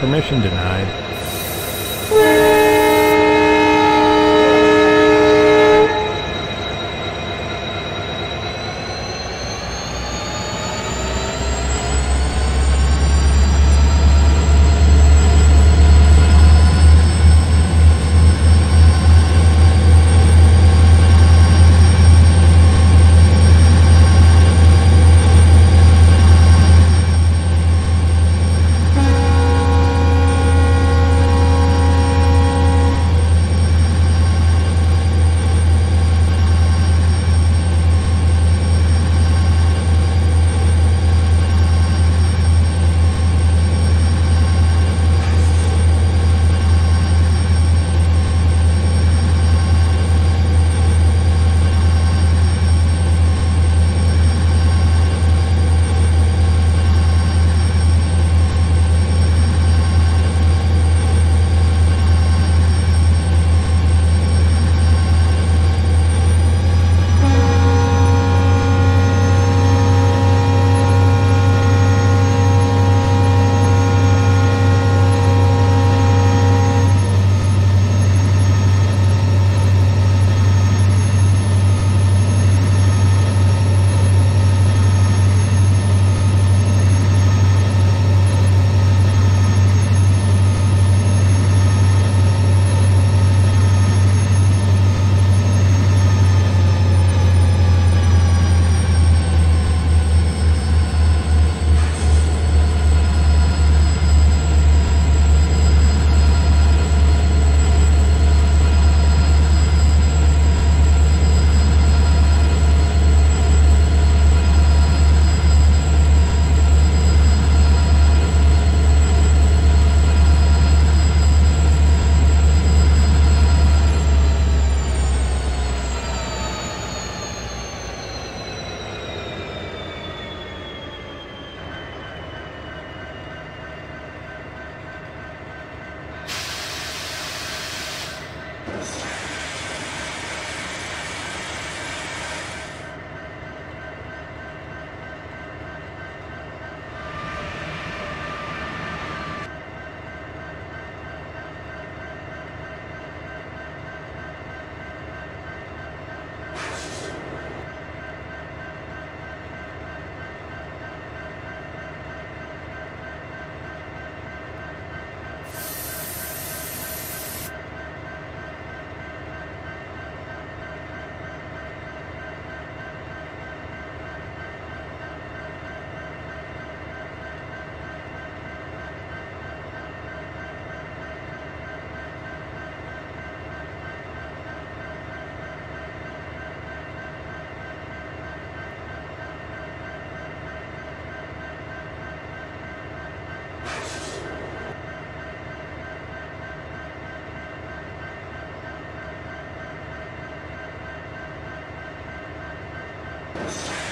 Permission denied. You